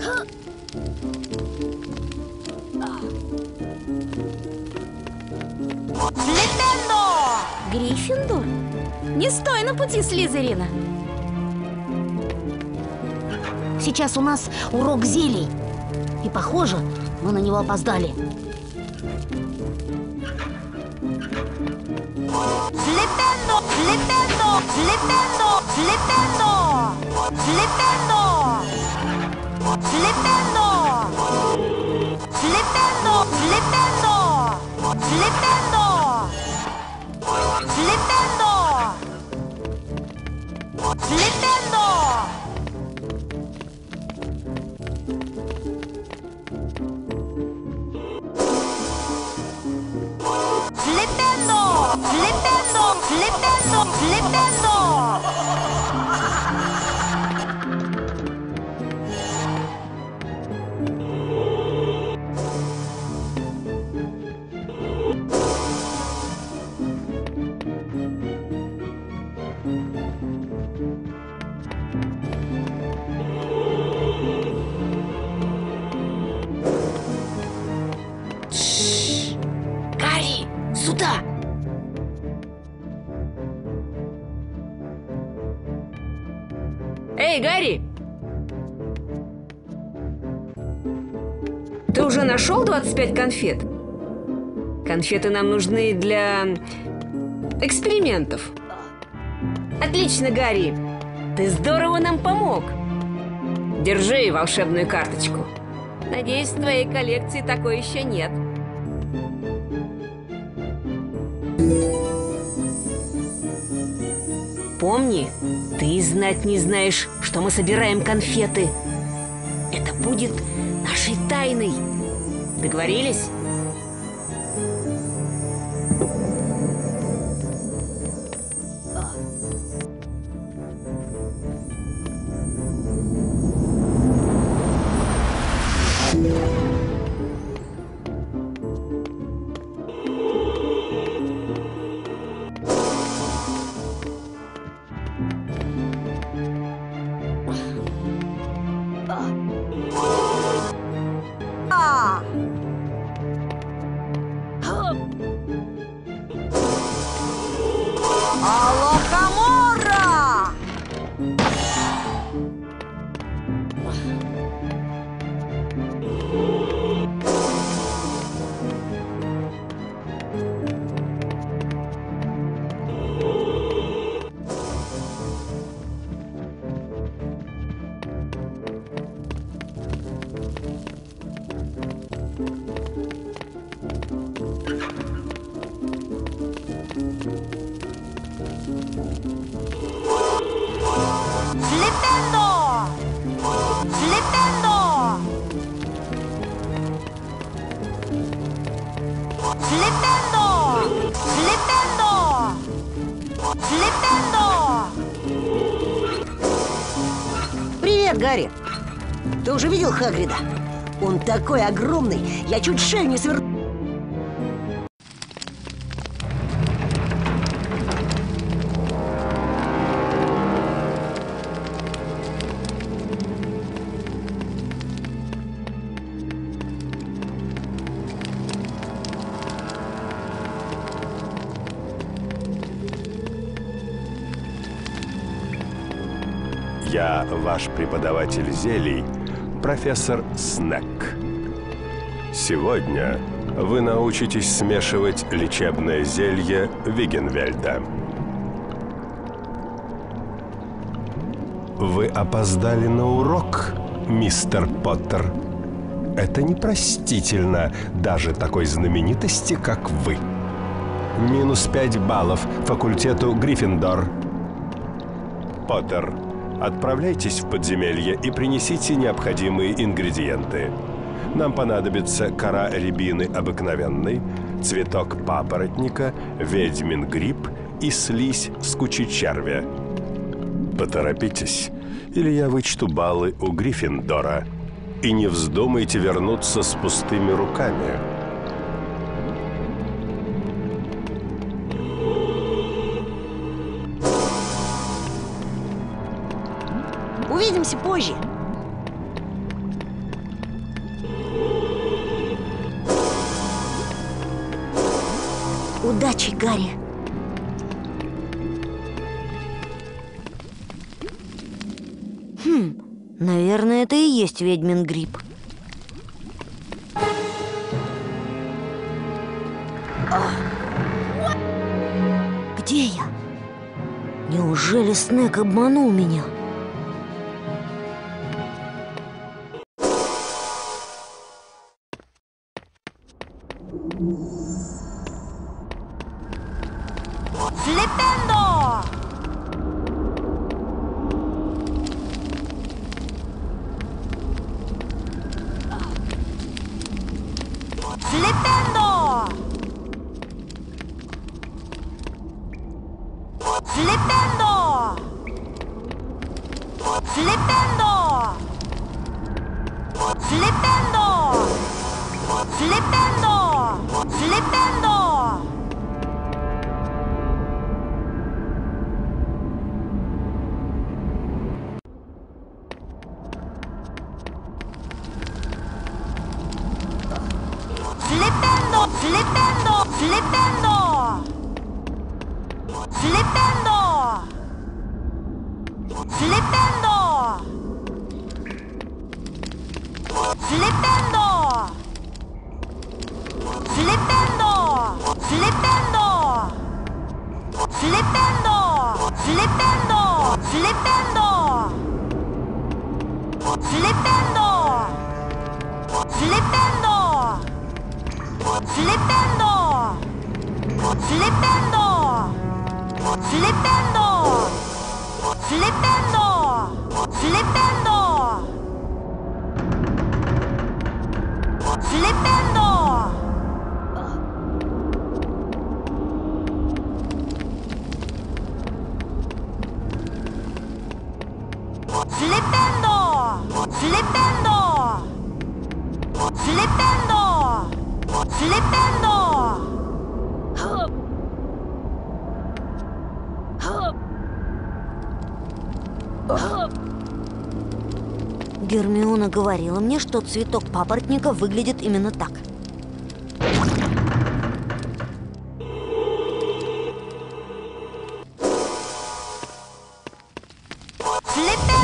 Хоп! Слетендо! Гриффиндор? Не стой на пути Слизерина. Сейчас у нас урок зелий. И похоже, мы на него опоздали. Слетендо! Слетендо! Слетендо! Слетендо! Слетендо! Flippin' сюда! Эй, Гарри! Ты уже нашел 25 конфет? Конфеты нам нужны для экспериментов. Отлично, Гарри! Ты здорово нам помог. Держи волшебную карточку. Надеюсь, в твоей коллекции такой еще нет. Помни, ты знать не знаешь, что мы собираем конфеты. Это будет нашей тайной. Договорились? Гарри! Ты уже видел Хагрида? Он такой огромный, я чуть шею не свер... Я ваш преподаватель зелий, профессор Снег. Сегодня вы научитесь смешивать лечебное зелье Вигенвельда. Вы опоздали на урок, мистер Поттер. Это непростительно даже такой знаменитости, как вы. Минус пять баллов факультету Гриффиндор. Поттер, отправляйтесь в подземелье и принесите необходимые ингредиенты. Нам понадобится кора рябины обыкновенной, цветок папоротника, ведьмин гриб и слизь с кучи червя. Поторопитесь, или я вычту баллы у Гриффиндора. И не вздумайте вернуться с пустыми руками. Удачи, Гарри. Хм, наверное, это и есть ведьмин гриб. А. Где я? Неужели Снег обманул меня? flip Slippendo! Slippendo! Slippendo! Slippendo! Slippendo! Slippendo! Гермиона говорила мне, что цветок папоротника выглядит именно так. Flippendo!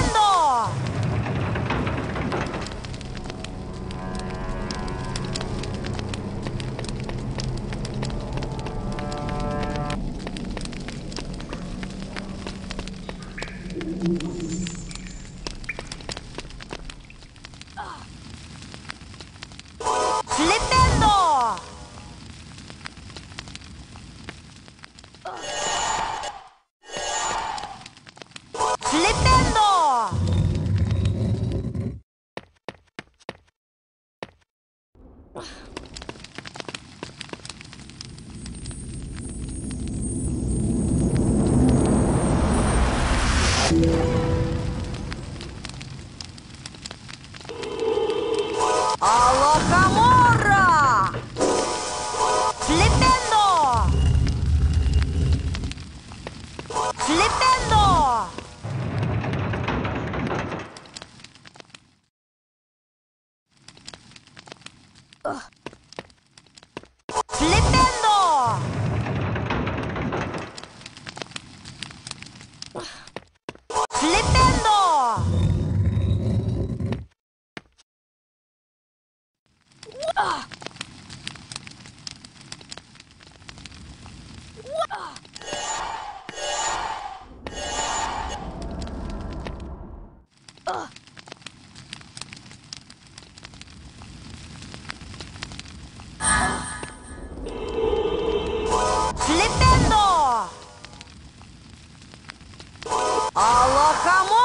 Ugh. Flipendo! Flipendo! Ugh. А локомотив!